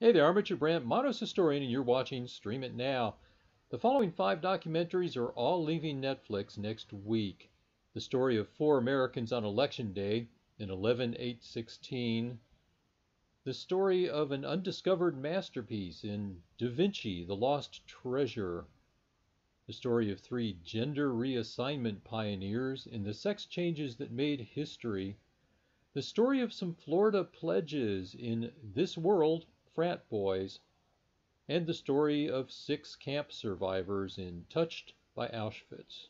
Hey there, I'm Brandt, Monos Historian, and you're watching Stream It Now. The following five documentaries are all leaving Netflix next week. The story of four Americans on Election Day in 11816. The story of an undiscovered masterpiece in Da Vinci, The Lost Treasure. The story of three gender reassignment pioneers in the sex changes that made history. The story of some Florida pledges in This World Frat Boys, and the story of six camp survivors in Touched by Auschwitz.